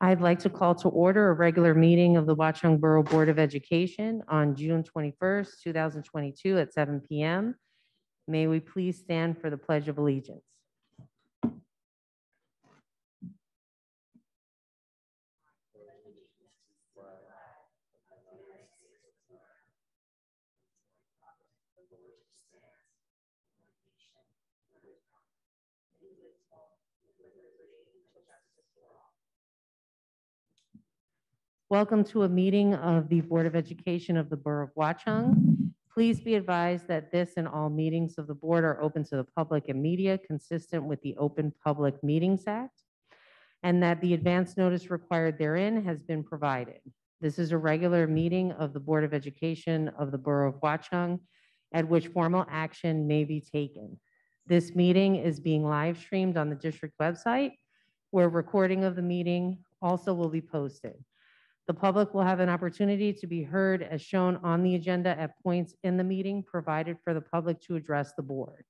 I'd like to call to order a regular meeting of the Watchung Borough Board of Education on June 21st, 2022 at 7 PM. May we please stand for the Pledge of Allegiance? Welcome to a meeting of the Board of Education of the Borough of Watchung. Please be advised that this and all meetings of the board are open to the public and media consistent with the Open Public Meetings Act, and that the advance notice required therein has been provided. This is a regular meeting of the Board of Education of the Borough of Watchung at which formal action may be taken. This meeting is being live streamed on the district website, where recording of the meeting also will be posted. The public will have an opportunity to be heard as shown on the agenda at points in the meeting provided for the public to address the board.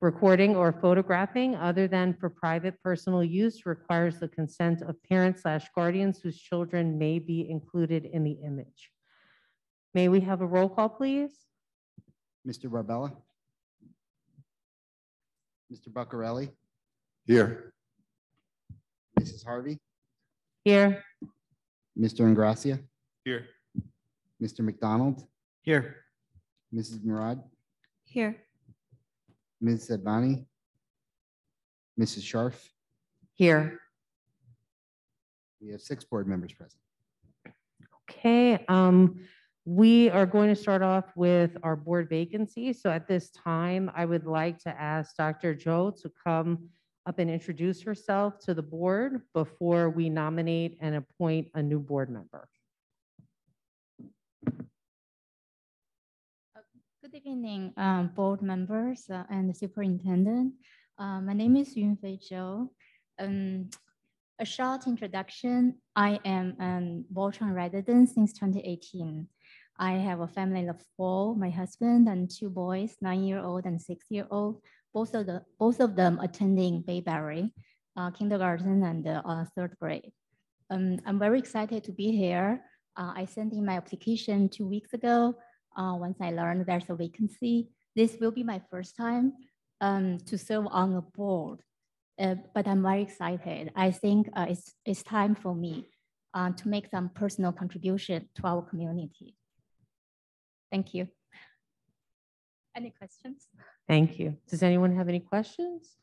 Recording or photographing other than for private personal use requires the consent of parents slash guardians whose children may be included in the image. May we have a roll call, please? Mr. Barbella? Mr. Buccarelli? Here. Mrs. Harvey? Here. Mr. Ingracia? Here. Mr. McDonald? Here. Mrs. Murad? Here. Ms. Sedvani? Mrs. Sharf? Here. We have six board members present. Okay, um, we are going to start off with our board vacancy. So at this time, I would like to ask Dr. Zhou to come up and introduce herself to the board before we nominate and appoint a new board member. Good evening, um, board members uh, and the superintendent. Uh, My name is Yunfei Zhou. Um, A short introduction, I am a Watchung resident since 2018. I have a family of four, my husband and two boys, nine-year-old and six-year-old. Both of the, both of them attending Bayberry uh, kindergarten and uh, third grade. Um, I'm very excited to be here. Uh, I sent in my application two weeks ago. Uh, once I learned there's a vacancy, this will be my first time um, to serve on a board. Uh, but I'm very excited. I think uh, it's, it's time for me to make some personal contribution to our community. Thank you. Any questions? Thank you. Does anyone have any questions?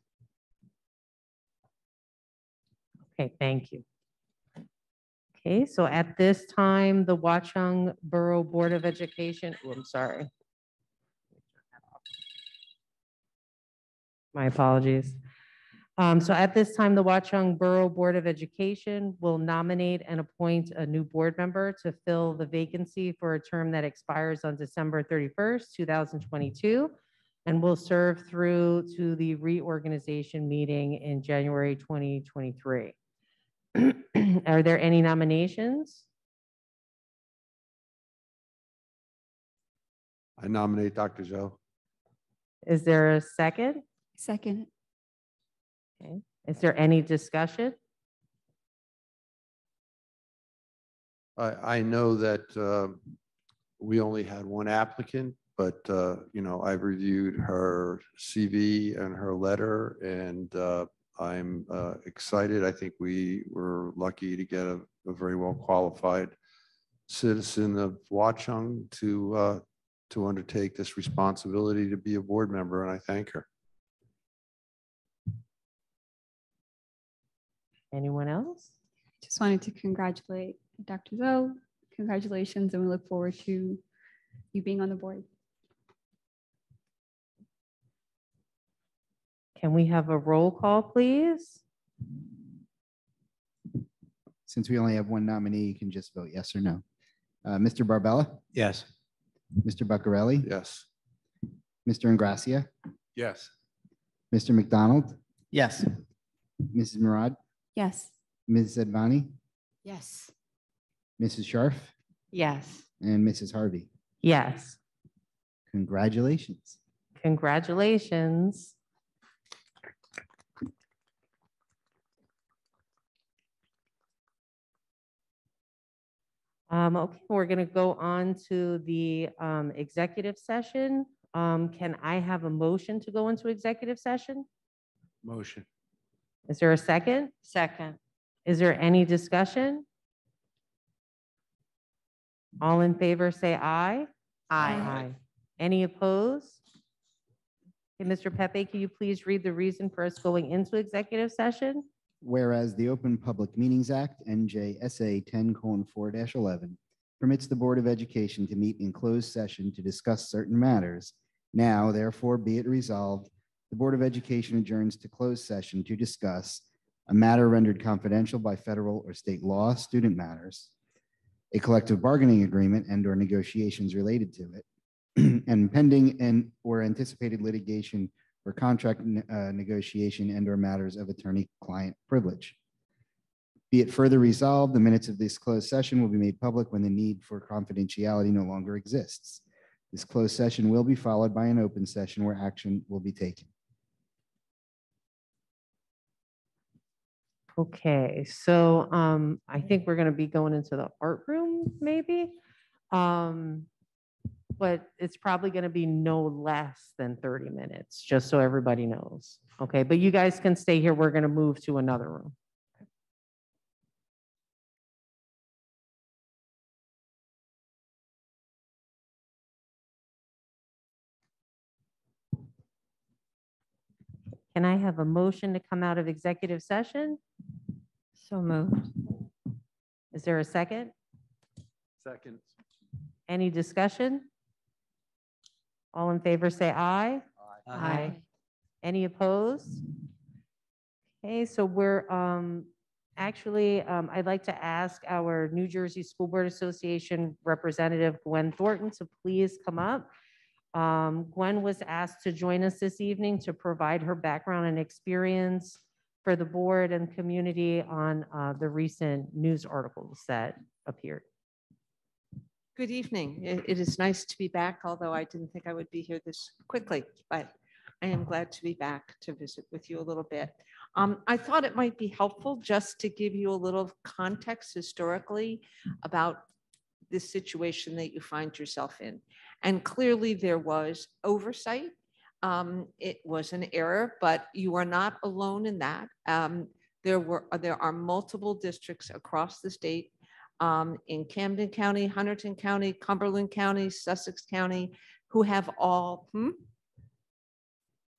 Okay, thank you. Okay, so at this time, the Watchung Borough Board of Education, oh, I'm sorry. My apologies. Um, So at this time, the Watchung Borough Board of Education will nominate and appoint a new board member to fill the vacancy for a term that expires on December 31st, 2022, and will serve through to the reorganization meeting in January 2023. Are there any nominations? I nominate Dr. Zhou. Is there a second? Second. Okay. Is there any discussion? I, I know that uh, we only had one applicant, but, uh, you know, I've reviewed her CV and her letter, and uh, I'm uh, excited. I think we were lucky to get a, a very well qualified citizen of Watchung to, uh, to undertake this responsibility to be a board member, and I thank her. Anyone else? I just wanted to congratulate Dr. Zhou. Congratulations, and we look forward to you being on the board. Can we have a roll call, please? Since we only have one nominee, you can just vote yes or no. Uh, Mr. Barbella? Yes. Mr. Buccarelli? Yes. Mr. Ingracia? Yes. Mr. McDonald? Yes. Mrs. Murad? Yes. Ms. Sedvani? Yes. Mrs. Sharf? Yes. And Mrs. Harvey? Yes, Congratulations. congratulations. Um, okay, we're gonna go on to the, um, executive session. Um, can I have a motion to go into executive session? Motion. Is there a second? Second. Is there any discussion? All in favor, say aye. Aye. Any opposed? Okay, Mr. Pepe, can you please read the reason for us going into executive session? Whereas the Open Public Meetings Act, NJSA ten four eleven, permits the Board of Education to meet in closed session to discuss certain matters. Now, therefore, be it resolved, the Board of Education adjourns to closed session to discuss a matter rendered confidential by federal or state law, student matters, a collective bargaining agreement and or negotiations related to it, and pending and or anticipated litigation or contract uh, negotiation and or matters of attorney-client privilege. Be it further resolved, the minutes of this closed session will be made public when the need for confidentiality no longer exists. This closed session will be followed by an open session where action will be taken. Okay, so um, I think we're gonna be going into the art room, maybe. Um, but it's probably gonna be no less than thirty minutes, just so everybody knows. Okay, but you guys can stay here. We're gonna move to another room. Can I have a motion to come out of executive session? So moved. Is there a second? Second. Any discussion? All in favor, say aye. Aye. Any opposed? Okay, so we're, um, actually, um, I'd like to ask our New Jersey School Board Association Representative Gwen Thornton to please come up. Um, Gwen was asked to join us this evening to provide her background and experience for the board and community on, uh, the recent news articles that appeared. Good evening. It it is nice to be back, although I didn't think I would be here this quickly, but I am glad to be back to visit with you a little bit. Um, I thought it might be helpful just to give you a little context historically about the situation that you find yourself in. And clearly there was oversight. Um, It was an error, but you are not alone in that. Um, There were, there are multiple districts across the state um, in Camden County, Hunterdon County, Cumberland County, Sussex County, who have all, hmm?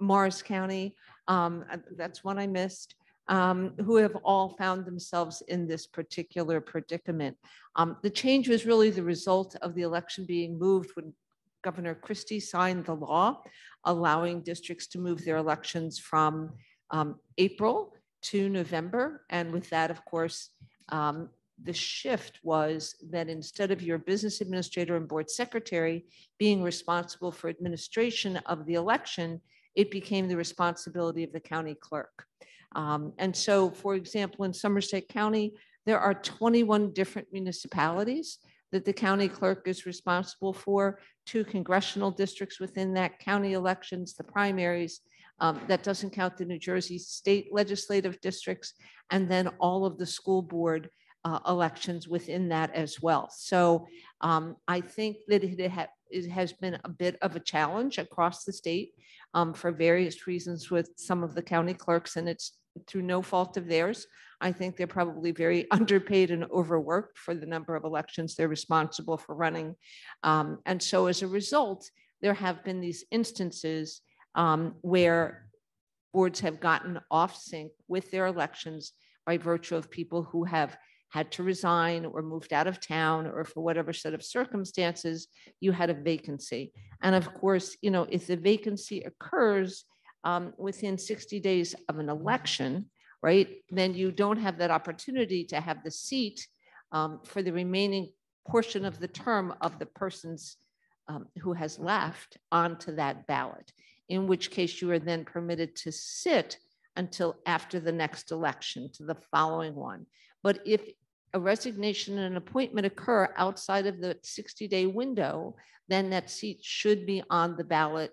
Morris County, um, uh, that's one I missed, um, who have all found themselves in this particular predicament. Um, the change was really the result of the election being moved when Governor Christie signed the law, allowing districts to move their elections from um, April to November. And with that, of course, um, the shift was that instead of your business administrator and board secretary being responsible for administration of the election, it became the responsibility of the county clerk. Um, and so, for example, in Somerset County, there are 21 different municipalities that the county clerk is responsible for, two congressional districts within that county elections, the primaries. Um, that doesn't count the New Jersey state legislative districts, and then all of the school board uh, elections within that as well. So um, I think that it, ha- it has been a bit of a challenge across the state um, for various reasons with some of the county clerks, and it's through no fault of theirs. I think they're probably very underpaid and overworked for the number of elections they're responsible for running. Um, and so as a result, there have been these instances um, where boards have gotten off sync with their elections by virtue of people who have had to resign or moved out of town or for whatever set of circumstances, you had a vacancy. And of course, you know, if the vacancy occurs um, within 60 days of an election, right, then you don't have that opportunity to have the seat um, for the remaining portion of the term of the person's um, who has left onto that ballot, in which case you are then permitted to sit until after the next election to the following one. But if a resignation and an appointment occur outside of the 60-day window, then that seat should be on the ballot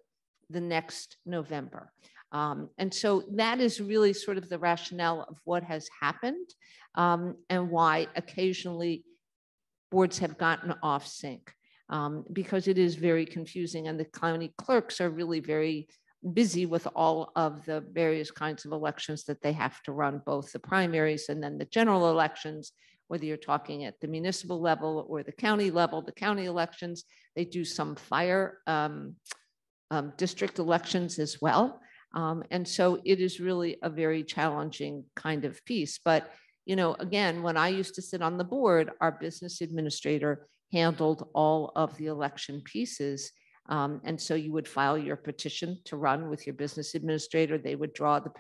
the next November. Um, and so that is really sort of the rationale of what has happened um, and why occasionally boards have gotten off sync um, because it is very confusing and the county clerks are really very busy with all of the various kinds of elections that they have to run, both the primaries and then the general elections, whether you're talking at the municipal level or the county level, the county elections, they do some fire um, um, district elections as well. Um, and so it is really a very challenging kind of piece. But, you know, again, when I used to sit on the board, our business administrator handled all of the election pieces. Um, and so you would file your petition to run with your business administrator. They would draw the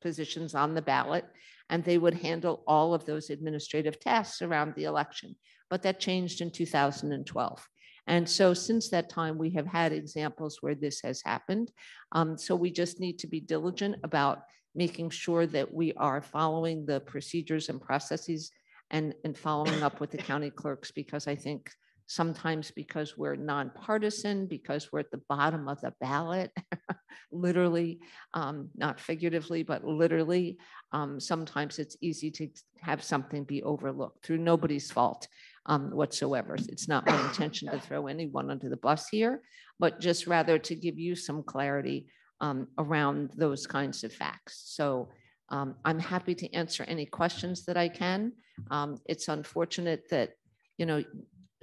positions on the ballot and they would handle all of those administrative tasks around the election. But that changed in 2012. And so since that time, we have had examples where this has happened. Um, so we just need to be diligent about making sure that we are following the procedures and processes and, and following up with the county clerks, because I think sometimes because we're nonpartisan, because we're at the bottom of the ballot, literally, um, not figuratively, but literally, um, sometimes it's easy to have something be overlooked through nobody's fault um, whatsoever. It's not my intention to throw anyone under the bus here, but just rather to give you some clarity um, around those kinds of facts. So um, I'm happy to answer any questions that I can. Um, It's unfortunate that, you know,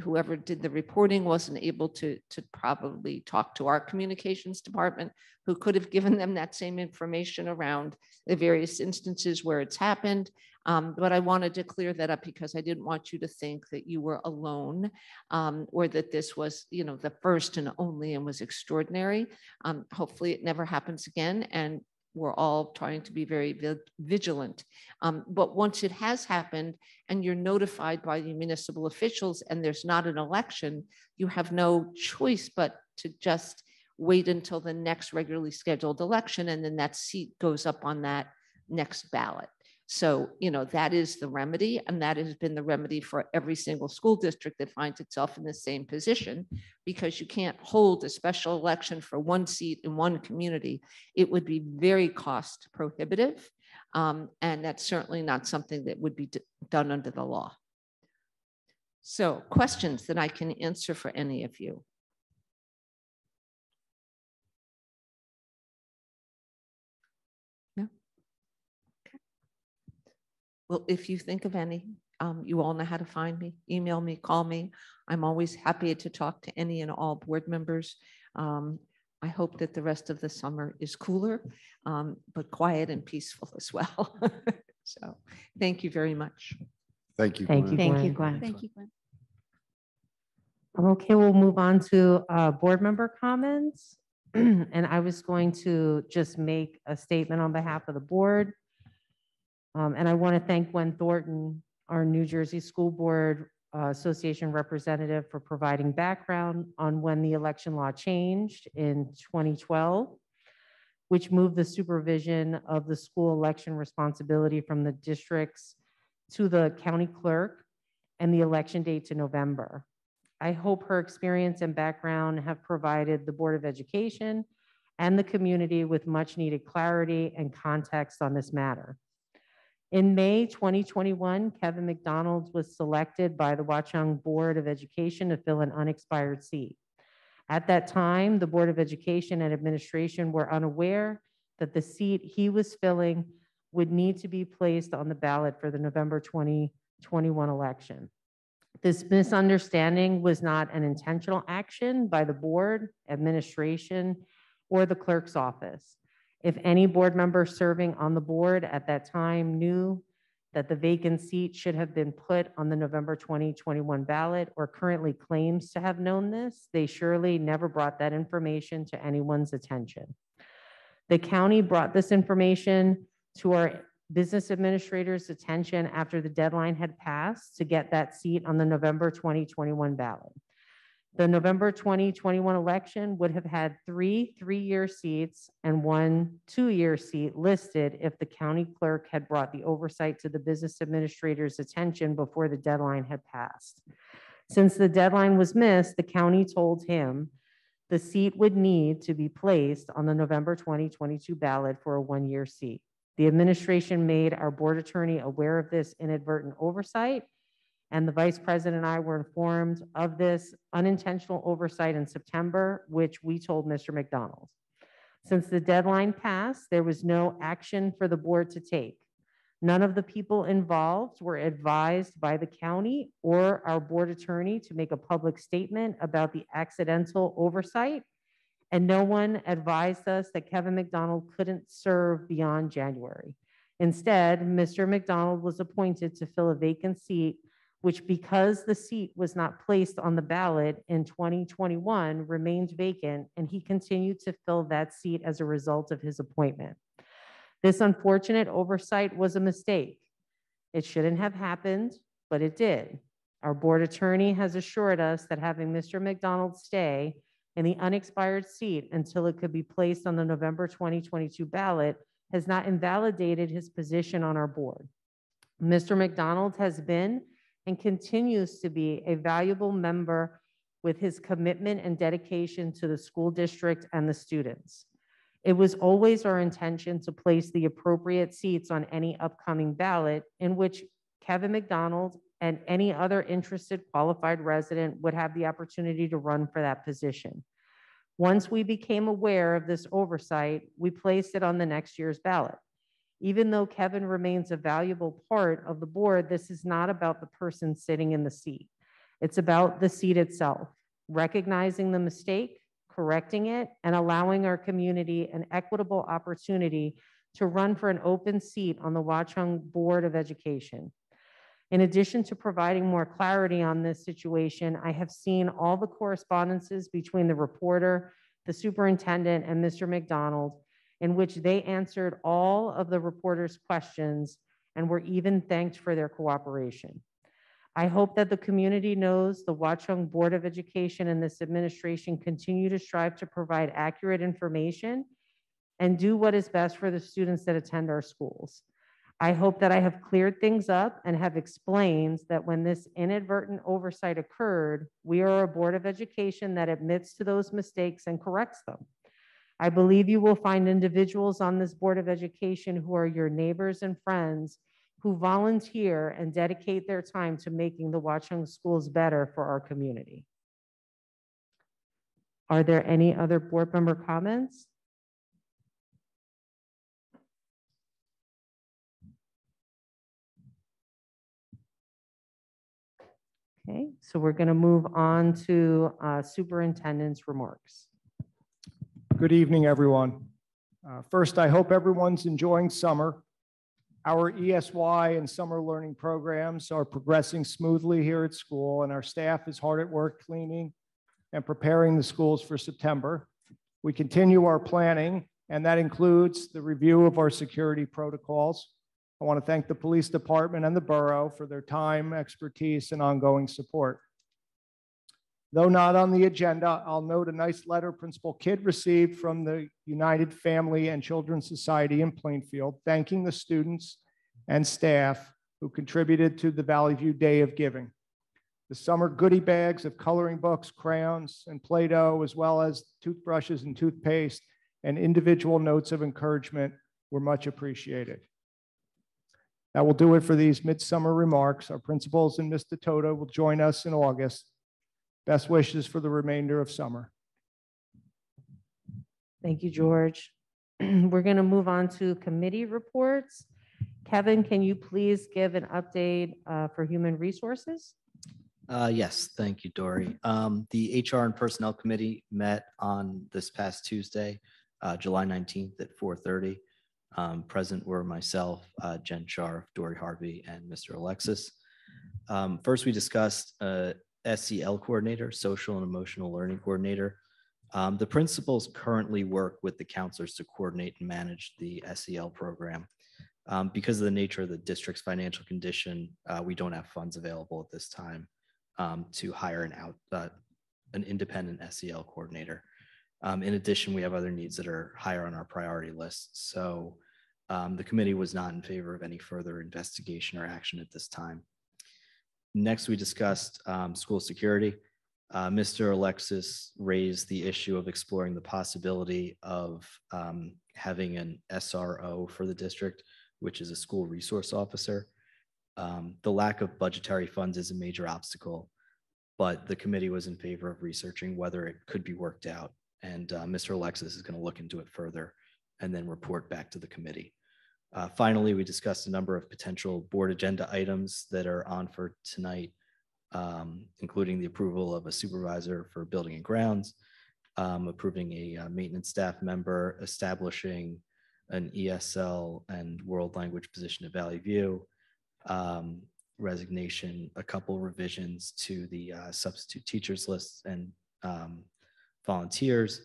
whoever did the reporting wasn't able to, to probably talk to our communications department, who could have given them that same information around the various instances where it's happened. Um, but I wanted to clear that up because I didn't want you to think that you were alone um, or that this was, you know, the first and only and was extraordinary. Um, hopefully it never happens again. And we're all trying to be very vigilant. Um, but once it has happened and you're notified by the municipal officials and there's not an election, you have no choice but to just wait until the next regularly scheduled election and then that seat goes up on that next ballot. So, you know, that is the remedy, and that has been the remedy for every single school district that finds itself in the same position, because you can't hold a special election for one seat in one community. It would be very cost prohibitive, um, and that's certainly not something that would be done under the law. So questions that I can answer for any of you? Well, if you think of any, um, you all know how to find me. Email me, call me. I'm always happy to talk to any and all board members. Um, I hope that the rest of the summer is cooler, um, but quiet and peaceful as well. So, thank you very much. Thank you. Thank you, Gwen. Thank you, Gwen. Gwen. Thank you, Gwen. Okay, we'll move on to uh, board member comments. And I was going to just make a statement on behalf of the board. Um, And I want to thank Gwen Thornton, our New Jersey School Board uh, Association representative, for providing background on when the election law changed in 2012, which moved the supervision of the school election responsibility from the districts to the county clerk and the election date to November. I hope her experience and background have provided the Board of Education and the community with much needed clarity and context on this matter. In May 2021, Kevin McDonald was selected by the Watchung Board of Education to fill an unexpired seat. At that time, the Board of Education and Administration were unaware that the seat he was filling would need to be placed on the ballot for the November 2021 election. This misunderstanding was not an intentional action by the board, administration, or the clerk's office. If any board member serving on the board at that time knew that the vacant seat should have been put on the November 2021 ballot or currently claims to have known this, they surely never brought that information to anyone's attention. The county brought this information to our business administrator's attention after the deadline had passed to get that seat on the November 2021 ballot. The November 2021 election would have had three three-year seats and one two-year seat listed if the county clerk had brought the oversight to the business administrator's attention before the deadline had passed. Since the deadline was missed, the county told him the seat would need to be placed on the November 2022 ballot for a one-year seat. The administration made our board attorney aware of this inadvertent oversight And the vice president and I were informed of this unintentional oversight in September, which we told Mr. McDonald. Since the deadline passed, there was no action for the board to take. None of the people involved were advised by the county or our board attorney to make a public statement about the accidental oversight. And no one advised us that Kevin McDonald couldn't serve beyond January. Instead, Mr. McDonald was appointed to fill a vacant seat, which because the seat was not placed on the ballot in 2021 remained vacant, and he continued to fill that seat as a result of his appointment. This unfortunate oversight was a mistake. It shouldn't have happened, but it did. Our board attorney has assured us that having Mr. McDonald stay in the unexpired seat until it could be placed on the November 2022 ballot has not invalidated his position on our board. Mr. McDonald has been and continues to be a valuable member with his commitment and dedication to the school district and the students. It was always our intention to place the appropriate seats on any upcoming ballot in which Kevin McDonald and any other interested qualified resident would have the opportunity to run for that position. Once we became aware of this oversight, we placed it on the next year's ballot. Even though Kevin remains a valuable part of the board, this is not about the person sitting in the seat. It's about the seat itself, recognizing the mistake, correcting it, and allowing our community an equitable opportunity to run for an open seat on the Watchung Board of Education. In addition to providing more clarity on this situation, I have seen all the correspondences between the reporter, the superintendent, and Mr. McDonald, in which they answered all of the reporter's questions and were even thanked for their cooperation. I hope that the community knows the Watchung Board of Education and this administration continue to strive to provide accurate information and do what is best for the students that attend our schools. I hope that I have cleared things up and have explained that when this inadvertent oversight occurred, we are a Board of Education that admits to those mistakes and corrects them. I believe you will find individuals on this Board of Education who are your neighbors and friends who volunteer and dedicate their time to making the Watchung schools better for our community. Are there any other board member comments? Okay, so we're going to move on to uh, superintendent's remarks. Good evening, everyone. Uh, First, I hope everyone's enjoying summer. Our ESY and summer learning programs are progressing smoothly here at school, and our staff is hard at work cleaning and preparing the schools for September. We continue our planning, and that includes the review of our security protocols. I want to thank the police department and the borough for their time, expertise, and ongoing support. Though not on the agenda, I'll note a nice letter Principal Kidd received from the United Family and Children's Society in Plainfield, thanking the students and staff who contributed to the Valley View Day of Giving. The summer goodie bags of coloring books, crayons, and Play-Doh, as well as toothbrushes and toothpaste, and individual notes of encouragement were much appreciated. That will do it for these midsummer remarks. Our principals and Mr. Toto will join us in August. Best wishes for the remainder of summer. Thank you, George. We're going to move on to committee reports. Kevin, can you please give an update uh, for human resources? Uh, yes, thank you, Dory. Um, the HR and Personnel Committee met on this past Tuesday, uh, July nineteenth at four thirty. Um, present were myself, uh, Jen Scharf, Dory Harvey, and Mr. Alexis. Um, first, we discussed, uh, SEL coordinator, social and emotional learning coordinator. Um, the principals currently work with the counselors to coordinate and manage the SEL program. Um, because of the nature of the district's financial condition, uh, we don't have funds available at this time um, to hire an out, uh, an independent SEL coordinator. Um, in addition, we have other needs that are higher on our priority list. So um, the committee was not in favor of any further investigation or action at this time. Next, we discussed um, school security. Uh, Mr. Alexis raised the issue of exploring the possibility of um, having an SRO for the district, which is a school resource officer. Um, The lack of budgetary funds is a major obstacle, but the committee was in favor of researching whether it could be worked out. And uh, Mr. Alexis is going to look into it further and then report back to the committee. Uh, Finally, we discussed a number of potential board agenda items that are on for tonight, um, including the approval of a supervisor for building and grounds, um, approving a uh, maintenance staff member, establishing an ESL and world language position at Valley View, um, resignation, a couple revisions to the uh, substitute teachers list and um, volunteers,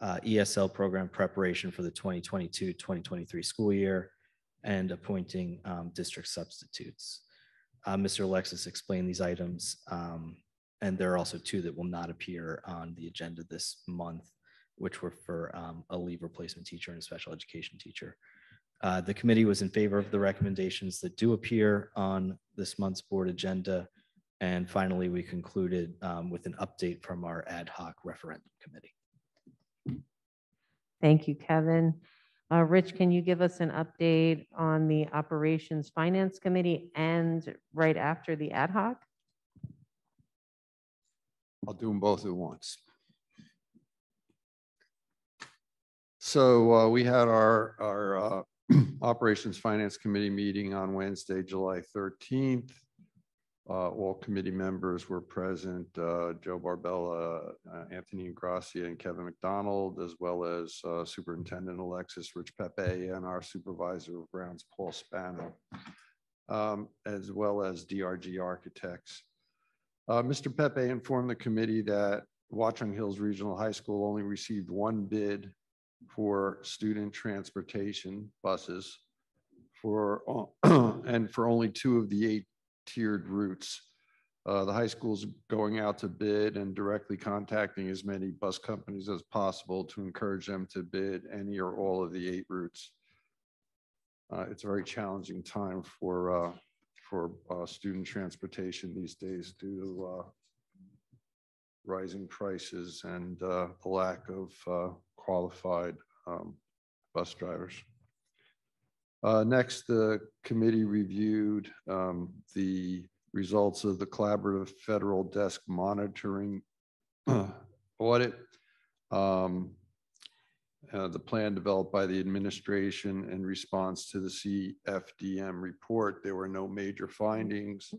uh, ESL program preparation for the 2022-2023 school year, and appointing um, district substitutes. Uh, Mr. Alexis explained these items, um, and there are also two that will not appear on the agenda this month, which were for um, a leave replacement teacher and a special education teacher. Uh, The committee was in favor of the recommendations that do appear on this month's board agenda. And finally, we concluded um, with an update from our ad hoc referendum committee. Thank you, Kevin. Uh, Rich, can you give us an update on the Operations Finance Committee and right after the ad hoc? I'll do them both at once. So uh, we had our, our uh, Operations Finance Committee meeting on Wednesday, July 13th. Uh, All committee members were present, uh, Joe Barbella, uh, Anthony Gracia, and Kevin McDonald, as well as uh, Superintendent Alexis Rich Pepe and our Supervisor of Grounds, Paul Spano, um, as well as DRG Architects. Uh, Mr. Pepe informed the committee that Watchung Hills Regional High School only received one bid for student transportation buses for, and for only two of the eight tiered routes. Uh, The high school's going out to bid and directly contacting as many bus companies as possible to encourage them to bid any or all of the eight routes. Uh, It's a very challenging time for, uh, for uh, student transportation these days due to uh, rising prices and uh, the lack of qualified um, bus drivers. Uh, Next, the committee reviewed um, the results of the collaborative federal desk monitoring audit. um, uh, The plan developed by the administration in response to the CFDM report. There were no major findings.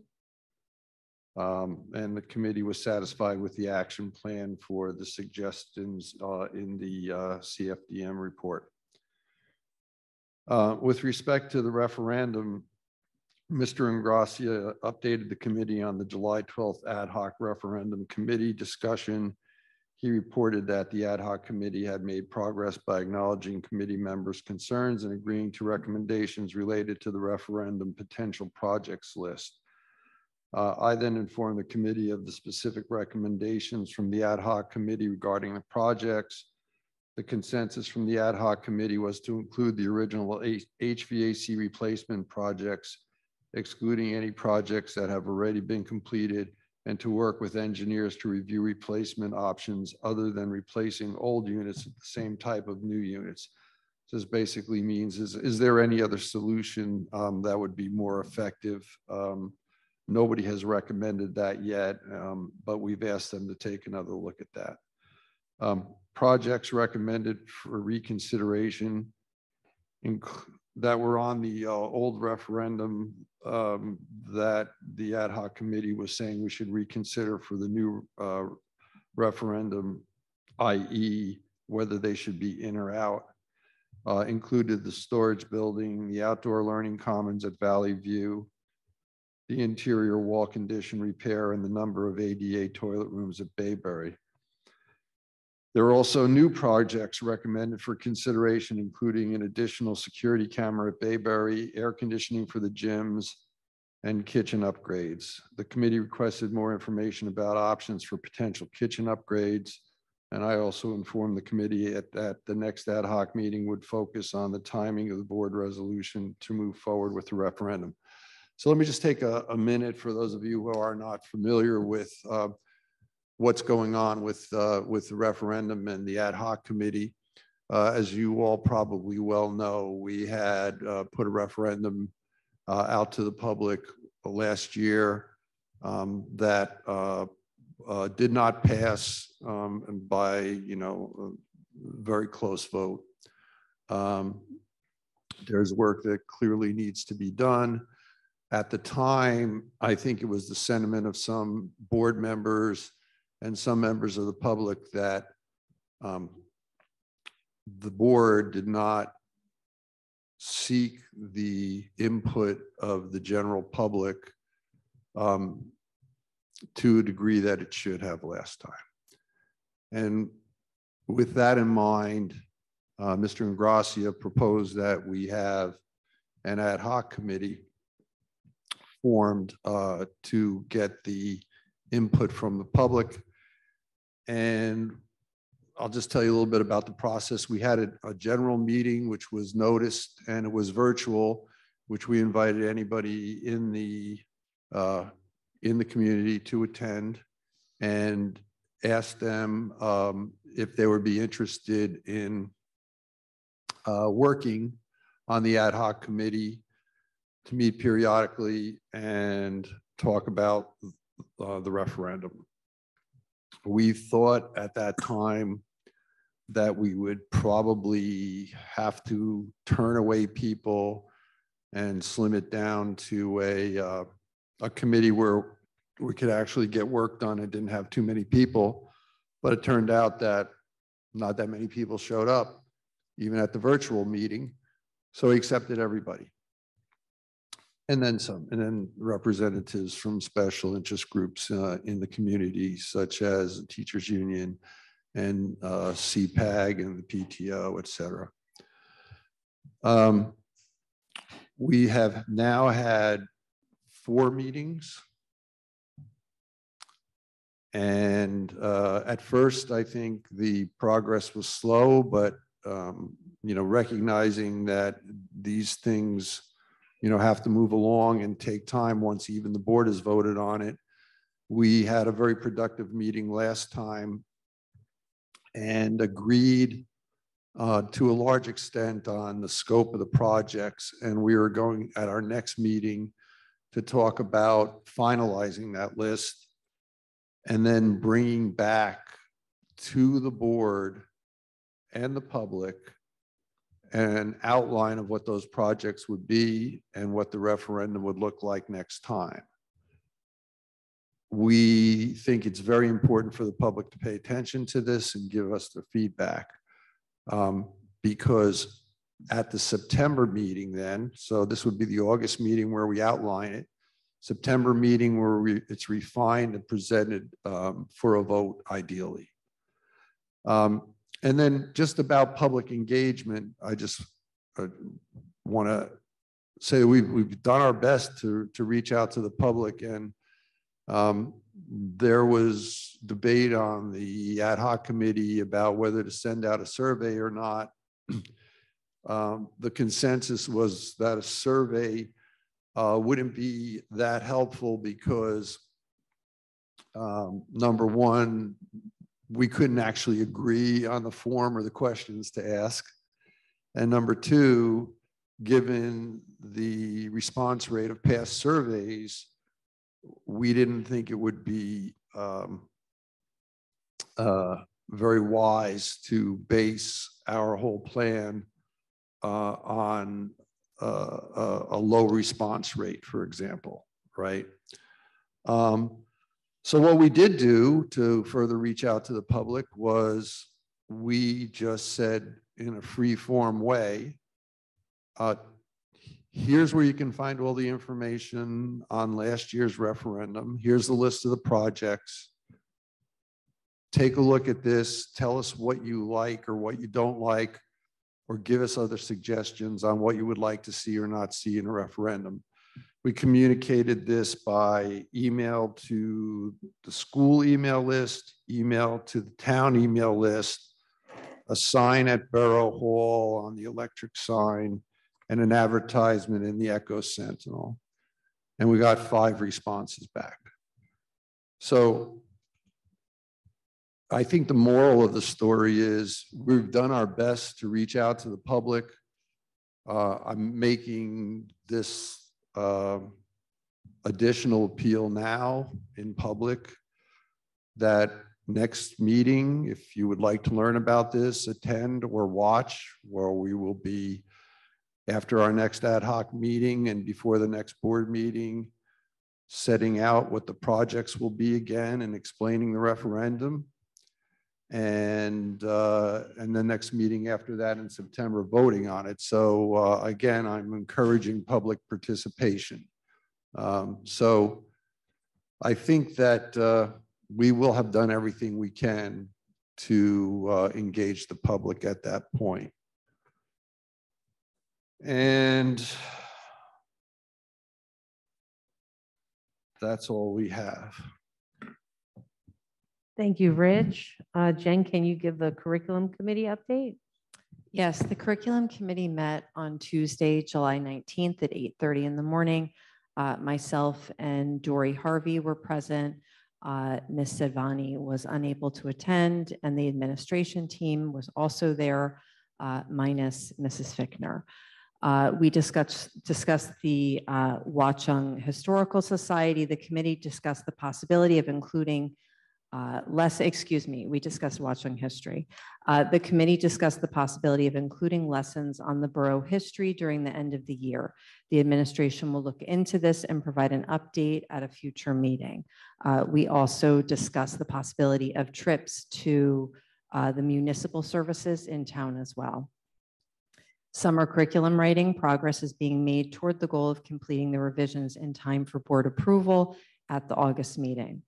Um, And the committee was satisfied with the action plan for the suggestions uh, in the uh, CFDM report. Uh, With respect to the referendum, Mr. Ingracia updated the committee on the July 12th ad hoc referendum committee discussion. He reported that the ad hoc committee had made progress by acknowledging committee members' concerns and agreeing to recommendations related to the referendum potential projects list. Uh, I then informed the committee of the specific recommendations from the ad hoc committee regarding the projects. The consensus from the ad hoc committee was to include the original HVAC replacement projects, excluding any projects that have already been completed, and to work with engineers to review replacement options other than replacing old units with the same type of new units. This basically means, is, is there any other solution um, that would be more effective? Um, Nobody has recommended that yet, um, but we've asked them to take another look at that. Um, Projects recommended for reconsideration that were on the uh, old referendum um, that the ad hoc committee was saying we should reconsider for the new uh, referendum, i.e. whether they should be in or out, uh, included the storage building, the outdoor learning commons at Valley View, the interior wall condition repair, and the number of ADA toilet rooms at Bayberry. There are also new projects recommended for consideration, including an additional security camera at Bayberry, air conditioning for the gyms, and kitchen upgrades. The committee requested more information about options for potential kitchen upgrades. And I also informed the committee at, that the next ad hoc meeting would focus on the timing of the board resolution to move forward with the referendum. So let me just take a, a minute for those of you who are not familiar with uh, what's going on with, uh, with the referendum and the ad hoc committee. Uh, As you all probably well know, we had uh, put a referendum uh, out to the public last year um, that uh, uh, did not pass um, by, you know, a very close vote. Um, There's work that clearly needs to be done. At the time, I think it was the sentiment of some board members and some members of the public that um, the board did not seek the input of the general public um, to a degree that it should have last time. And with that in mind, uh, Mr. Ingracia proposed that we have an ad hoc committee formed uh, to get the input from the public. And I'll just tell you a little bit about the process. We had a, a general meeting, which was noticed and it was virtual, which we invited anybody in the, uh, in the community to attend and asked them, um, if they would be interested in, uh, working on the ad hoc committee to meet periodically and talk about, uh, the referendum we thought at that time that we would probably have to turn away people and slim it down to a, uh, a committee where we could actually get work done and didn't have too many people. But it turned out that not that many people showed up, even at the virtual meeting. So he accepted everybody. And then some, and then representatives from special interest groups uh, in the community, such as the Teachers Union and uh, CPAG and the PTO, et cetera. Um, We have now had four meetings. And uh, at first, I think the progress was slow, but, um, you know, recognizing that these things you know, have to move along and take time once even the board has voted on it. We had a very productive meeting last time and agreed uh, to a large extent on the scope of the projects. And we are going at our next meeting to talk about finalizing that list and then bringing back to the board and the public an outline of what those projects would be and what the referendum would look like next time. We think it's very important for the public to pay attention to this and give us the feedback. Um, because at the September meeting then, so this would be the August meeting where we outline it, September meeting where we, it's refined and presented um, for a vote ideally. Um, and then just about public engagement, I just want to say we've, we've done our best to, to reach out to the public and um, there was debate on the ad hoc committee about whether to send out a survey or not. Um, the consensus was that a survey uh, wouldn't be that helpful because um, number one, we couldn't actually agree on the form or the questions to ask. And number two, given the response rate of past surveys, we didn't think it would be um, uh, very wise to base our whole plan uh, on uh, a, a, low response rate, for example, right? Um, so what we did do to further reach out to the public was we just said in a free form way, uh, here's where you can find all the information on last year's referendum. Here's the list of the projects. Take a look at this. Tell us what you like or what you don't like, or give us other suggestions on what you would like to see or not see in a referendum. We communicated this by email to the school email list, email to the town email list, a sign at Borough Hall on the electric sign, and an advertisement in the Echo Sentinel. And we got five responses back. So I think the moral of the story is we've done our best to reach out to the public. Uh, I'm making this uh, additional appeal now in public. That next meeting, if you would like to learn about this, attend or watch, where we will be after our next ad hoc meeting and before the next board meeting, setting out what the projects will be again and explaining the referendum. And, uh, and the next meeting after that in September, voting on it. So, uh, again, I'm encouraging public participation. Um, So I think that, uh, we will have done everything we can to, uh, engage the public at that point. And that's all we have. Thank you, Rich. Uh, Jen, can you give the curriculum committee update? Yes, the curriculum committee met on Tuesday, July 19th at 8:30 in the morning. Uh, Myself and Dory Harvey were present. Uh, Ms. Sedvani was unable to attend, and the administration team was also there, uh, minus Mrs. Fickner. Uh, We discussed, discussed the uh, Watchung Historical Society. The committee discussed the possibility of including uh, less, excuse me, we discussed Watchung history. Uh, The committee discussed the possibility of including lessons on the borough history during the end of the year. The administration will look into this and provide an update at a future meeting. Uh, We also discussed the possibility of trips to uh, the municipal services in town as well. Summer curriculum writing progress is being made toward the goal of completing the revisions in time for board approval at the August meeting.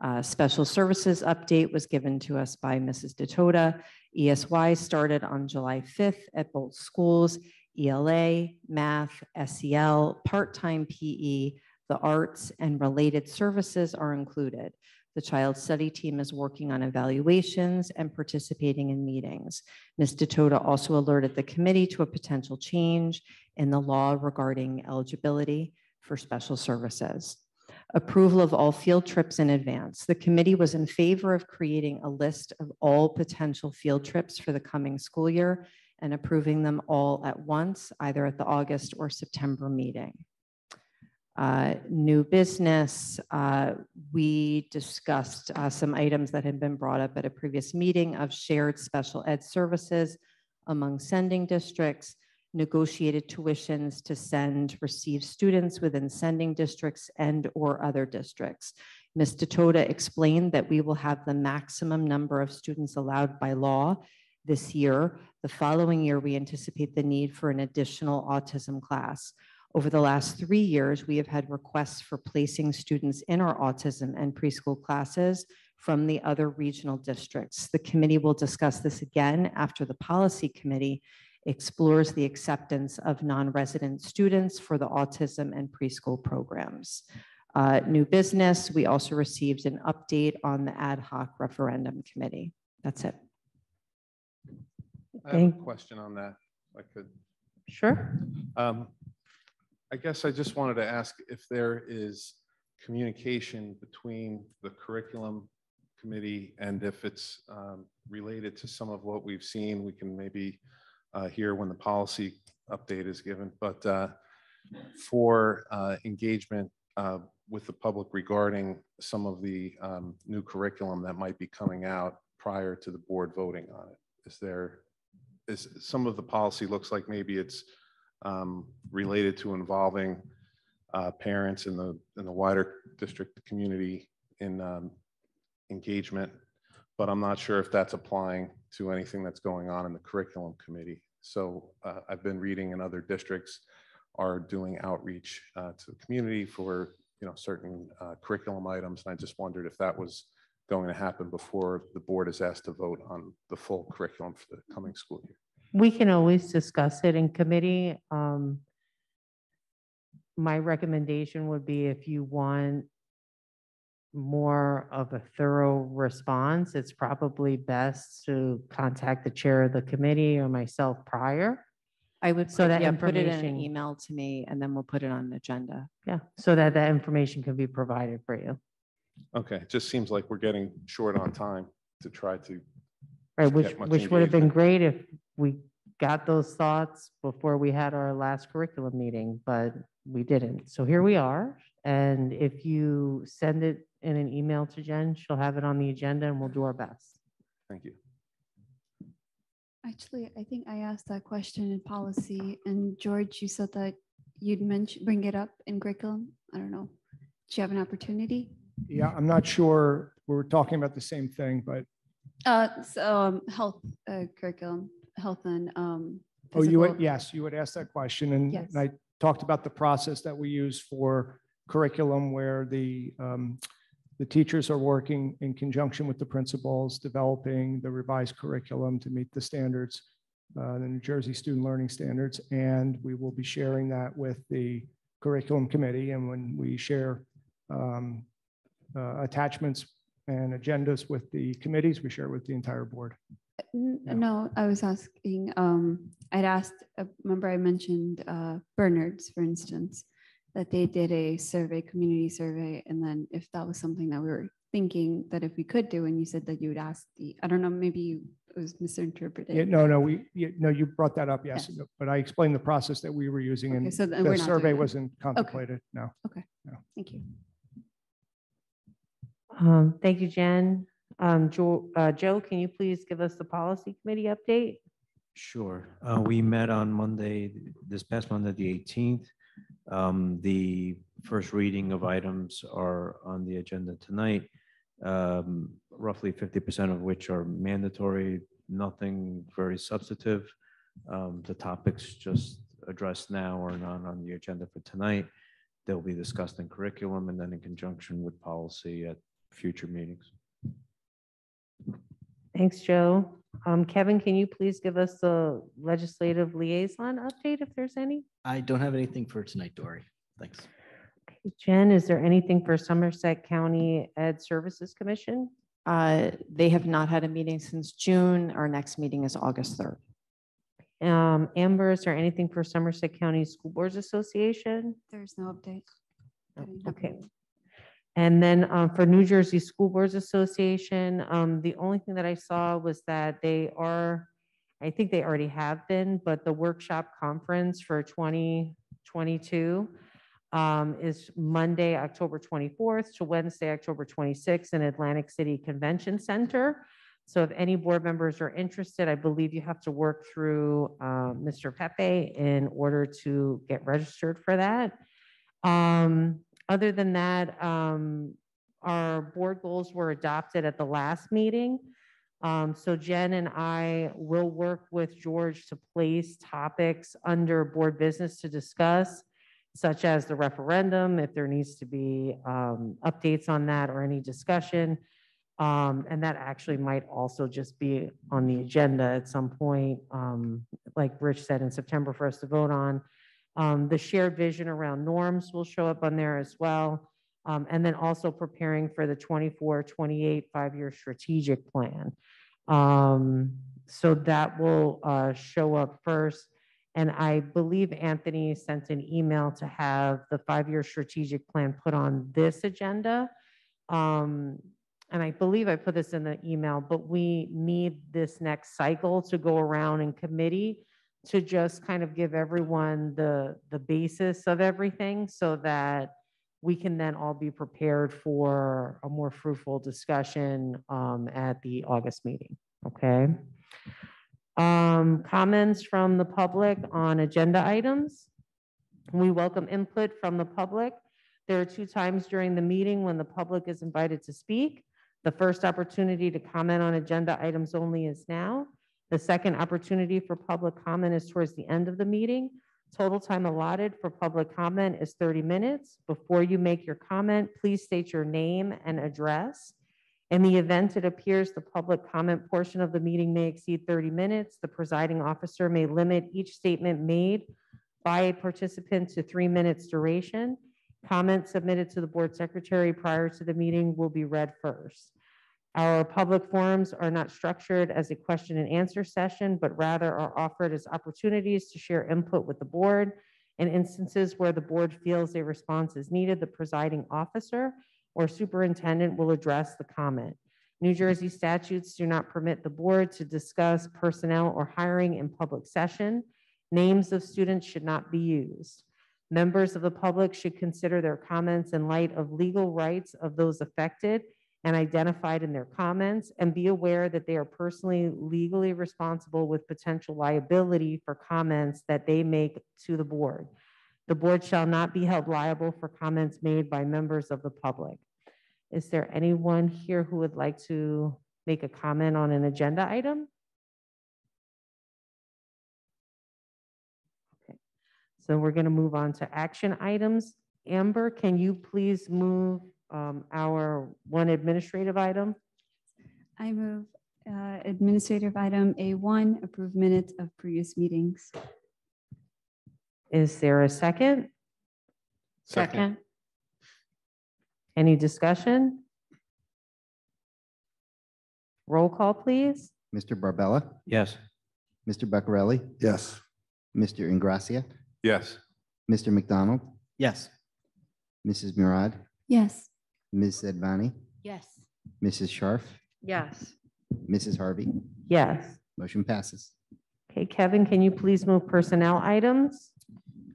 Uh, Special services update was given to us by Mrs. Datota. ESY started on July 5th at both schools. ELA, math, SEL, part-time PE, the arts, and related services are included. The child study team is working on evaluations and participating in meetings. Ms. Datota also alerted the committee to a potential change in the law regarding eligibility for special services. Approval of all field trips in advance. The committee was in favor of creating a list of all potential field trips for the coming school year and approving them all at once, either at the August or September meeting. Uh, New business, uh, we discussed uh, some items that had been brought up at a previous meeting of shared special ed services among sending districts, negotiated tuitions to send received students within sending districts and/or other districts. Ms. Datota explained that we will have the maximum number of students allowed by law this year. The following year, we anticipate the need for an additional autism class. Over the last three years, we have had requests for placing students in our autism and preschool classes from the other regional districts. The committee will discuss this again after the policy committee explores the acceptance of non-resident students for the autism and preschool programs. Uh, New business, we also received an update on the ad hoc referendum committee. That's it. I have a question on that, if I could. Sure. Um, I guess I just wanted to ask if there is communication between the curriculum committee and if it's um, related to some of what we've seen, we can maybe uh, hear when the policy update is given. But uh, for uh, engagement uh, with the public regarding some of the um, new curriculum that might be coming out prior to the board voting on it, is there, is, some of the policy looks like maybe it's um, related to involving uh, parents in the, in the wider district community in um, engagement, but I'm not sure if that's applying to anything that's going on in the curriculum committee. So uh, I've been reading in other districts are doing outreach uh, to the community for, you know, certain uh, curriculum items. And I just wondered if that was going to happen before the board is asked to vote on the full curriculum for the coming school year. We can always discuss it in committee. Um, My recommendation would be if you want more of a thorough response, it's probably best to contact the chair of the committee or myself prior. I would, So put- that yeah, put it in an information- email to me and then we'll put it on an agenda. Yeah, so that that information can be provided for you. Okay, it just seems like we're getting short on time to try to, Right, Get which, much which would have been engagement. great if we got those thoughts before we had our last curriculum meeting, but we didn't. So here we are. And if you send it in an email to Jen, she'll have it on the agenda and we'll do our best. Thank you. Actually, I think I asked that question in policy and George, you said that you'd mention, bring it up in curriculum. I don't know. Do you have an opportunity? Yeah, I'm not sure we're talking about the same thing, but, Uh, so, um, health uh, curriculum, health and, um. oh, you, would yes, you would ask that question. And Yes. and I talked about the process that we use for curriculum where the, um, the teachers are working in conjunction with the principals, developing the revised curriculum to meet the standards, uh, the New Jersey Student Learning Standards. And we will be sharing that with the curriculum committee. And when we share um, uh, attachments and agendas with the committees, we share with the entire board. Yeah. No, I was asking, um, I'd asked, uh, remember I mentioned, uh, Bernards, for instance, that they did a survey, community survey, and then if that was something that we were thinking that if we could do, and you said that you would ask the, I don't know, maybe you, it was misinterpreted. Yeah, no, no, we, yeah, no, you brought that up, yes, Yes. but I explained the process that we were using Okay, and so then we're the not survey doing that. wasn't contemplated, no. Okay. No. Thank you. Um, Thank you, Jen. Um, Joe, uh, Joe, can you please give us the policy committee update? Sure. Uh, We met on Monday, this past Monday, the 18th. Um, The first reading of items are on the agenda tonight, um, roughly 50% of which are mandatory, nothing very substantive. Um, The topics just addressed now are not on the agenda for tonight. They'll be discussed in curriculum and then in conjunction with policy at future meetings. Thanks, Joe. Um, Kevin, can you please give us the legislative liaison update if there's any? I don't have anything for tonight, Dory. Thanks. Okay, Jen, is there anything for Somerset County Ed Services Commission? Uh, They have not had a meeting since June. Our next meeting is August 3rd. Um, Amber, is there anything for Somerset County School Boards Association? There's no update. I No, didn't Okay. And then um, for New Jersey School Boards Association, um, the only thing that I saw was that they are, I think they already have been, but the workshop conference for 2022 um, is Monday, October 24th to Wednesday, October 26th in Atlantic City Convention Center. So if any board members are interested, I believe you have to work through um, Mr. Pepe in order to get registered for that. Um, other than that, um, our board goals were adopted at the last meeting. Um, so Jen and I will work with George to place topics under board business to discuss, such as the referendum, if there needs to be, um, updates on that or any discussion. Um, and that actually might also just be on the agenda at some point, um, like Rich said, in September for us to vote on. Um, the shared vision around norms will show up on there as well. Um, and then also preparing for the 24, 28 five-year strategic plan. Um, so that will, uh, show up first. And I believe Anthony sent an email to have the five-year strategic plan put on this agenda. Um, and I believe I put this in the email, but we need this next cycle to go around in committee to just kind of give everyone the, the basis of everything so that we can then all be prepared for a more fruitful discussion um, at the August meeting, okay? Um, Comments from the public on agenda items? We welcome input from the public. There are two times during the meeting when the public is invited to speak. The first opportunity to comment on agenda items only is now. The second opportunity for public comment is towards the end of the meeting. Total time allotted for public comment is 30 minutes. Before you make your comment, please state your name and address. In the event it appears the public comment portion of the meeting may exceed 30 minutes, the presiding officer may limit each statement made by a participant to three minutes duration. Comments submitted to the board secretary prior to the meeting will be read first. Our public forums are not structured as a question and answer session, but rather are offered as opportunities to share input with the board. In instances where the board feels a response is needed, the presiding officer or superintendent will address the comment. New Jersey statutes do not permit the board to discuss personnel or hiring in public session. Names of students should not be used. Members of the public should consider their comments in light of legal rights of those affected and identified in their comments and be aware that they are personally legally responsible with potential liability for comments that they make to the board. The board shall not be held liable for comments made by members of the public. Is there anyone here who would like to make a comment on an agenda item? Okay, So we're going to move on to action items. Amber, can you please move um, our one administrative item? I move uh, administrative item A1, approve minutes of previous meetings. Is there a second? Second. Any discussion? Roll call, please. Mr. Barbella, Yes. Mr. Beccarelli, Yes. Mr. Ingracia, Yes. Mr. McDonald, Yes. Mrs. Murad, Yes. Ms. Sedvani, Yes. Mrs. Sharf, Yes. Mrs. Harvey. Yes. Motion passes. Okay, Kevin, can you please move personnel items?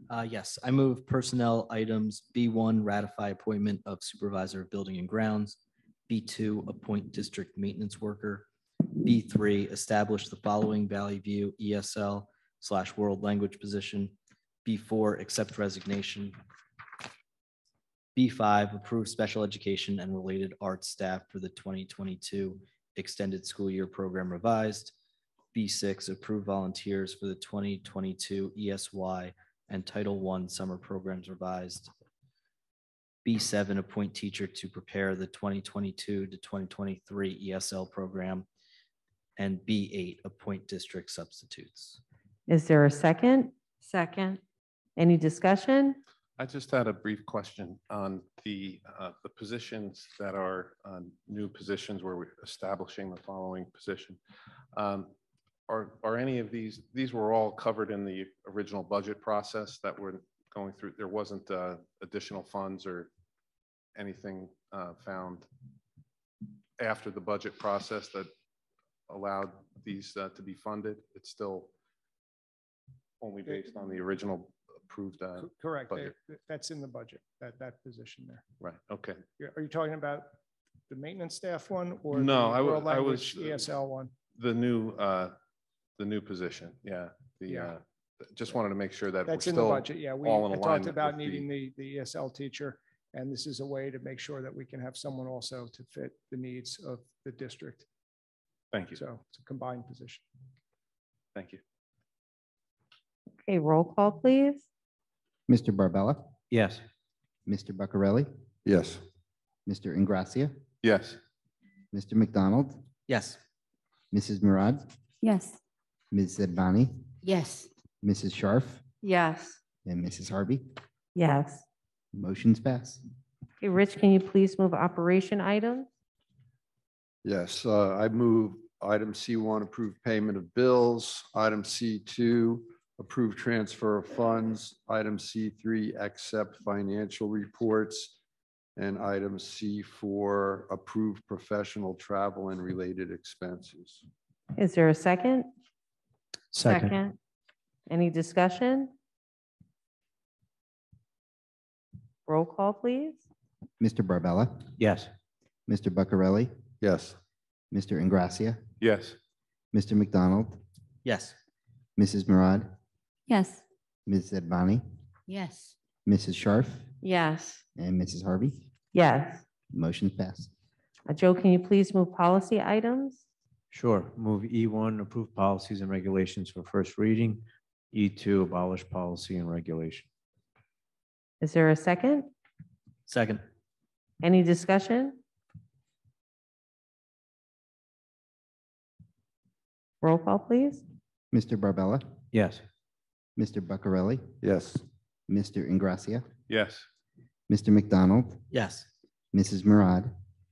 Uh, yes, I move personnel items. B one, ratify appointment of supervisor of building and grounds. B two, appoint district maintenance worker. B three, establish the following Valley View ESL slash world language position. B four, accept resignation. B five, approve special education and related arts staff for the twenty twenty-two extended school year program revised. B six, approve volunteers for the twenty twenty-two ESY and Title I summer programs revised. B seven, appoint teacher to prepare the twenty twenty-two to twenty twenty-three ESL program. And B eight, appoint district substitutes. Is there a second? Second. Any discussion? I just had a brief question on the, uh, the positions that are uh, new positions where we're establishing the following position. Um, Are, are any of these, these were all covered in the original budget process that we're going through? There wasn't uh, additional funds or anything uh, found after the budget process that allowed these uh, to be funded? It's still only based on the original approved, uh, Co- Correct. budget. That's in the budget, that, that position there. right, okay. Yeah, Are you talking about the maintenance staff one or? No, the I wa- world I language was, uh, ESL one? The new, uh, the new position, yeah, the, Yeah. uh, just wanted to make sure that we're That's in the still, budget, yeah. We all in had talked about needing the- the, the ESL teacher. And this is a way to make sure that we can have someone also to fit the needs of the district. thank you, So it's a combined position. thank you. Okay, roll call, please. Mr. Barbella, Yes. Mr. Beccarelli, Yes. Mr. Ingracia, Yes, Mr. McDonald, Yes. Mrs. Murad, Yes. Ms. Sedvani, Yes. Mrs. Sharf, Yes. and Mrs. Harvey. Yes. Motion's passed. Okay, Rich, can you please move operation items? Yes, uh, I move item C one, approve payment of bills. Item C two, approve transfer of funds. Item C three, accept financial reports. And item C four, approve professional travel and related expenses. Is there a second? Second. Any discussion? Roll call, please. Mr. Barbella, Yes. Mr. Beccarelli, Yes. Mr. Ingracia, yes, Mr. McDonald, Yes. Mrs. Murad, Yes. Ms. Sedvani, Yes. Mrs. Sharf, Yes. and Mrs. Harvey. Yes. Motion's passed. Uh, Joe, can you please move policy items? Sure. Move E one, approve policies and regulations for first reading. E two, abolish policy and regulation. Is there a second? Second. Any discussion? Roll call, please. Mr. Barbella, Yes. Mr. Beccarelli, Yes. Mr. Ingracia, yes, Mr. McDonald, Yes. Mrs. Murad,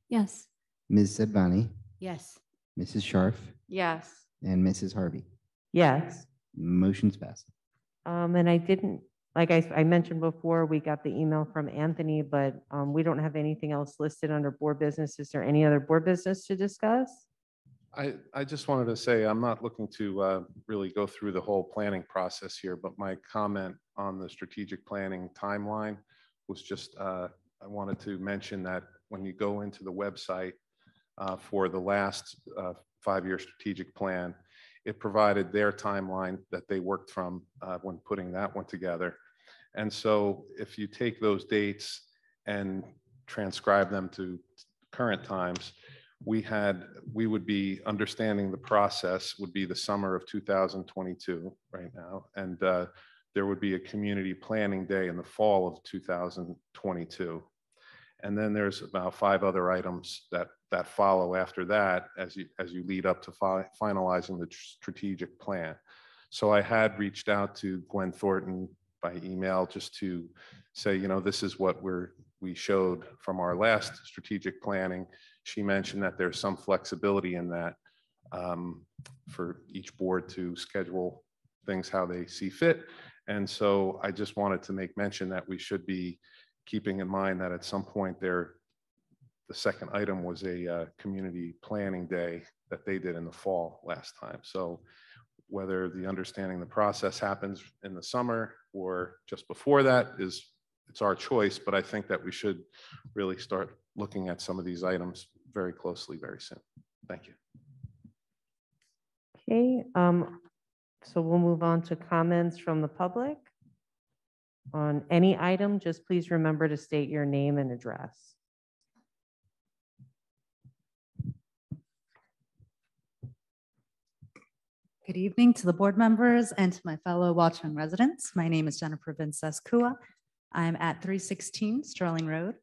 Yes. Ms. Sedvani, Yes. Mrs. Sharf, Yes. and Mrs. Harvey. Yes. Motion's passed. Um, and I didn't, like I, I mentioned before, we got the email from Anthony, but, um, we don't have anything else listed under board business. Is there any other board business to discuss? I, I just wanted to say, I'm not looking to uh, really go through the whole planning process here, but my comment on the strategic planning timeline was just, uh, I wanted to mention that when you go into the website uh, for the last uh, five-year strategic plan, it provided their timeline that they worked from uh, when putting that one together. And so if you take those dates and transcribe them to current times, we had, we would be understanding the process would be the summer of 2022 right now. And uh, there would be a community planning day in the fall of 2022. And then there's about five other items that, that follow after that as you, as you lead up to fi- finalizing the tr- strategic plan. So I had reached out to Gwen Thornton by email just to say, you know, this is what we're, we showed from our last strategic planning. She mentioned that there's some flexibility in that um, for each board to schedule things how they see fit. And so I just wanted to make mention that we should be keeping in mind that at some point there, the second item was a uh, community planning day that they did in the fall last time. So whether the understanding the process happens in the summer or just before that is, it's our choice, but I think that we should really start looking at some of these items very closely very soon. Thank you. Okay, um, so we'll move on to comments from the public. On any item, just please remember to state your name and address. Good evening to the board members and to my fellow Watchung residents. My name is Jennifer Vinces Kua. I'm at 316 Sterling Road.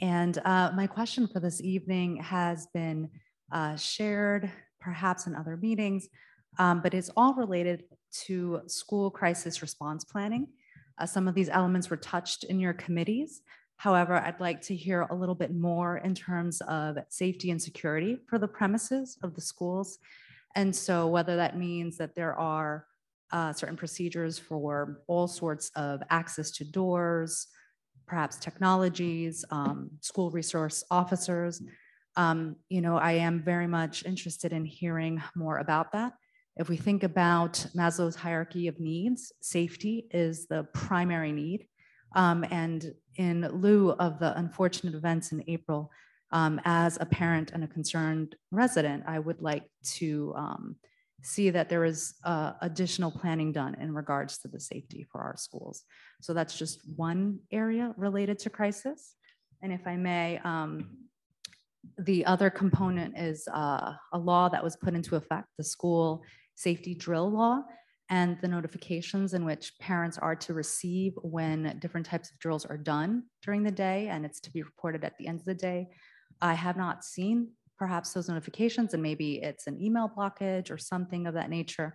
And uh, my question for this evening has been uh, shared perhaps in other meetings, um, but it's all related to school crisis response planning. Uh, some of these elements were touched in your committees. However, I'd like to hear a little bit more in terms of safety and security for the premises of the schools. And so whether that means that there are uh, certain procedures for all sorts of access to doors, perhaps technologies, um, school resource officers. Um, you know, I am very much interested in hearing more about that. If we think about Maslow's hierarchy of needs, safety is the primary need. Um, and in lieu of the unfortunate events in April, um, as a parent and a concerned resident, I would like to um, see that there is uh, additional planning done in regards to the safety for our schools. So that's just one area related to crisis. And if I may, um, the other component is uh, a law that was put into effect, the school safety drill law and the notifications in which parents are to receive when different types of drills are done during the day and it's to be reported at the end of the day. I have not seen perhaps those notifications and maybe it's an email blockage or something of that nature.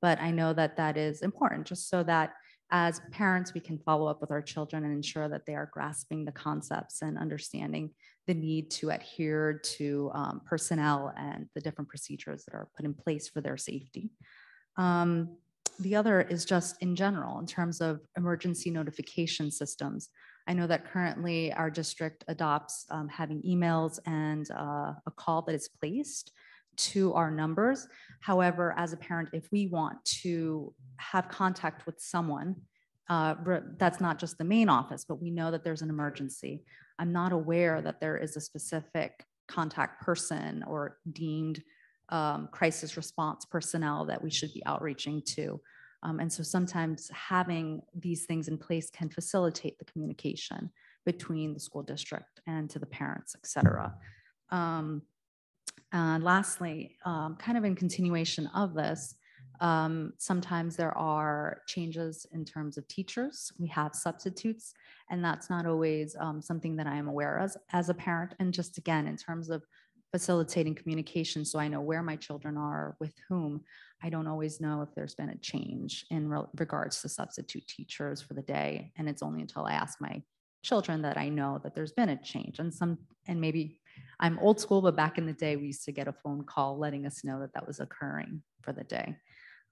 But I know that that is important just so that as parents, we can follow up with our children and ensure that they are grasping the concepts and understanding the need to adhere to um, personnel and the different procedures that are put in place for their safety. Um, the other is just in general, in terms of emergency notification systems. I know that currently our district adopts um, having emails and uh, a call that is placed to our numbers. However, as a parent, if we want to have contact with someone, uh, that's not just the main office, but we know that there's an emergency. I'm not aware that there is a specific contact person or deemed um, crisis response personnel that we should be outreaching to. Um, and so sometimes having these things in place can facilitate the communication between the school district and to the parents, et cetera. Um, and lastly, um, kind of in continuation of this, um, sometimes there are changes in terms of teachers. We have substitutes, and that's not always um, something that I am aware of as a parent. And just again, in terms of facilitating communication, so I know where my children are, with whom, I don't always know if there's been a change in re regards to substitute teachers for the day. And it's only until I ask my children that I know that there's been a change. And some, and maybe I'm old school, but back in the day, we used to get a phone call letting us know that that was occurring for the day.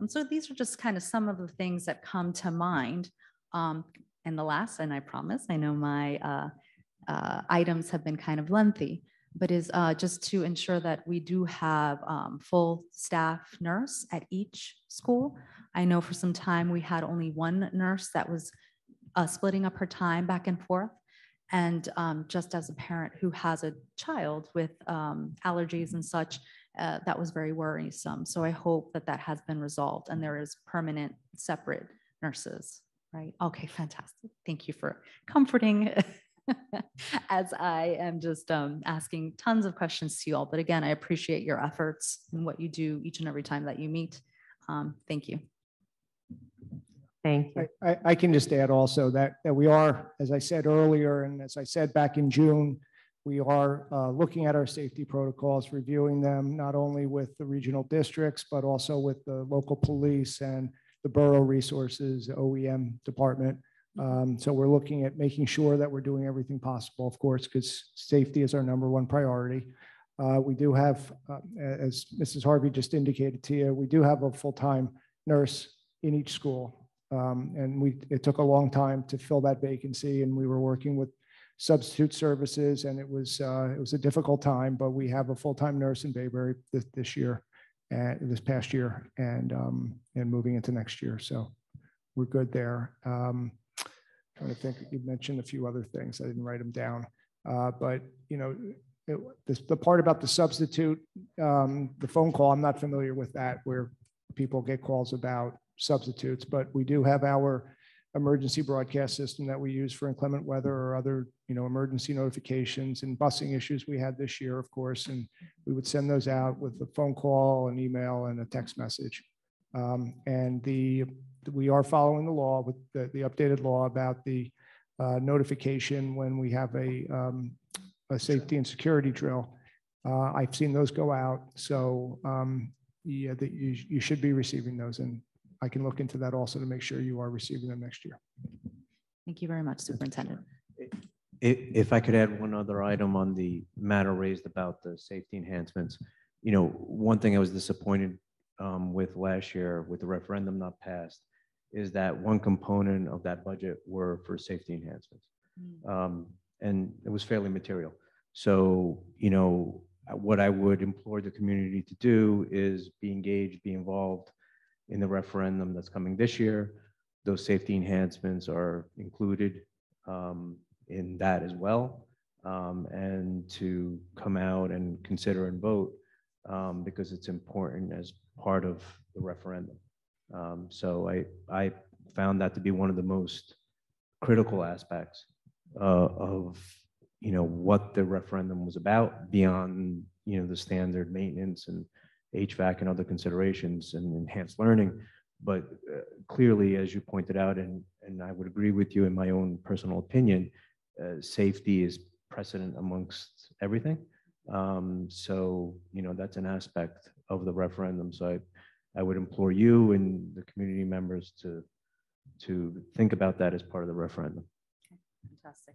And so these are just kind of some of the things that come to mind. Um, and the last, and I promise, I know my uh, uh, items have been kind of lengthy, but is uh, just to ensure that we do have um, full staff nurse at each school. I know for some time we had only one nurse that was uh, splitting up her time back and forth. And um, just as a parent who has a child with um, allergies and such, uh, that was very worrisome. So I hope that that has been resolved and there is permanent separate nurses, right? Okay, fantastic. Thank you for comforting as I am just um, asking tons of questions to you all. But again, I appreciate your efforts and what you do each and every time that you meet. Um, Thank you. Thank you. I, I- I can just add also that, that we are, as I said earlier, and as I said back in June, we are uh, looking at our safety protocols, reviewing them not only with the regional districts, but also with the local police and the borough resources, OEM department. Um, So we're looking at making sure that we're doing everything possible, of course, because safety is our number one priority. Uh, We do have, uh, as Mrs. Harvey just indicated to you, we do have a full-time nurse in each school. Um, And we, it took a long time to fill that vacancy and we were working with substitute services and it was, uh, it was a difficult time, but we have a full-time nurse in Bayberry this, this year, and this past year and, um, and moving into next year. So we're good there. Um, Trying to think, you mentioned a few other things. I didn't write them down. Uh, But, you know, it- this, the part about the substitute, um, the phone call, I'm not familiar with that, where people get calls about substitutes, but we do have our emergency broadcast system that we use for inclement weather or other, you know, emergency notifications and busing issues we had this year, of course, and we would send those out with a phone call, an email, and a text message. Um, And the, we are following the law with the, the updated law about the uh, notification when we have a, um, a safety and security drill. Uh, I've seen those go out, so um, yeah, that you, you should be receiving those, and I can look into that also to make sure you are receiving them next year. Thank you very much, Superintendent. If, if I could add one other item on the matter raised about the safety enhancements. You know, one thing I was disappointed um, with last year with the referendum not passed is that one component of that budget were for safety enhancements. Um, And it was fairly material. So, you know, what I would implore the community to do is be engaged, be involved in the referendum that's coming this year. Those safety enhancements are included um, in that as well. um, And to come out and consider and vote um, because it's important as part of the referendum. Um, So I, I found that to be one of the most critical aspects uh, of, you know, what the referendum was about beyond, you know, the standard maintenance and HVAC and other considerations and enhanced learning. But uh, clearly, as you pointed out, and, and I would agree with you in my own personal opinion, uh, safety is precedent amongst everything. Um, So, you know, that's an aspect of the referendum. So I, I would implore you and the community members to, to think about that as part of the referendum. Fantastic.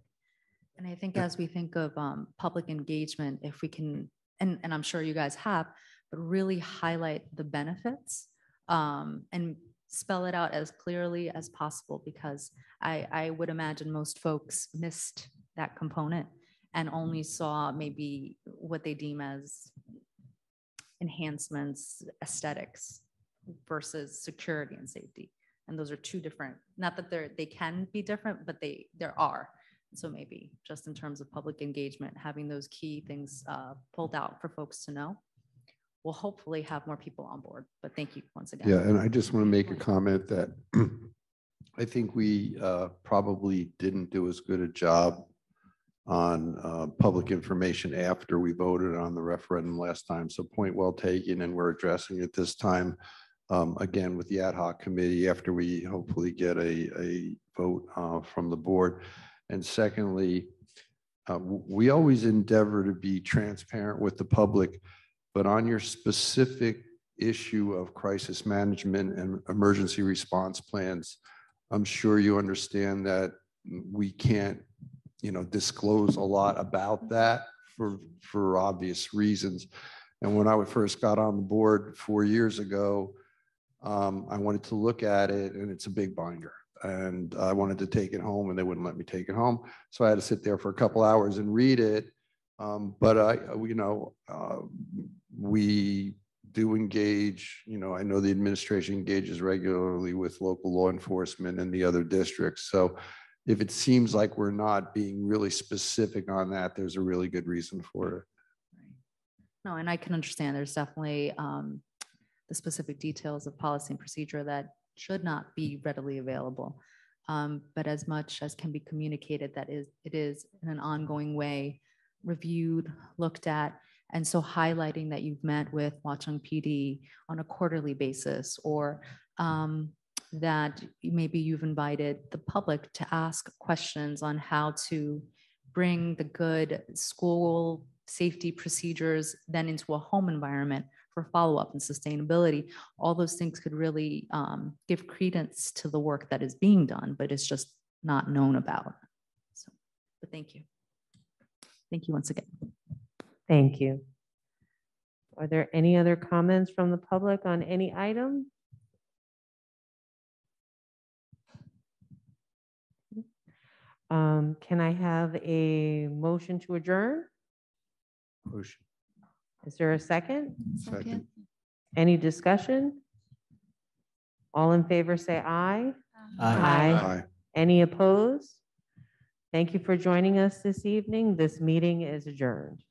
And I think as we think of um, public engagement, if we can, and, and I'm sure you guys have, but really highlight the benefits um, and spell it out as clearly as possible, because I, I would imagine most folks missed that component and only saw maybe what they deem as enhancements, aesthetics versus security and safety. And those are two different, not that they're, they can be different, but they, there are. So maybe just in terms of public engagement, having those key things uh, pulled out for folks to know will hopefully have more people on board. But thank you once again. Yeah, and I just want to make a comment that I think we uh, probably didn't do as good a job on uh, public information after we voted on the referendum last time. So point well taken, and we're addressing it this time. Um, Again, with the ad hoc committee, after we hopefully get a, a vote uh, from the board. And secondly, uh, we always endeavor to be transparent with the public, but on your specific issue of crisis management and emergency response plans, I'm sure you understand that we can't, you know, disclose a lot about that for, for obvious reasons. And when I first got on the board four years ago, um, I wanted to look at it and it's a big binder. And I wanted to take it home and they wouldn't let me take it home. So I had to sit there for a couple hours and read it. Um, But I, uh, you know, uh, we do engage, you know, I know the administration engages regularly with local law enforcement and the other districts. So if it seems like we're not being really specific on that, there's a really good reason for it. No, and I can understand there's definitely um, the specific details of policy and procedure that should not be readily available. Um, But as much as can be communicated, that is, it is in an ongoing way reviewed, looked at. And so highlighting that you've met with Watchung PD on a quarterly basis or um, that maybe you've invited the public to ask questions on how to bring the good school safety procedures then into a home environment for follow-up and sustainability. All those things could really um, give credence to the work that is being done, but it's just not known about. So, but thank you. Thank you once again. Thank you. Are there any other comments from the public on any item? Um, Can I have a motion to adjourn? Motion. Is there a second? Second. Any discussion? All in favor, say aye. Aye. Aye. Any opposed? Thank you for joining us this evening. This meeting is adjourned.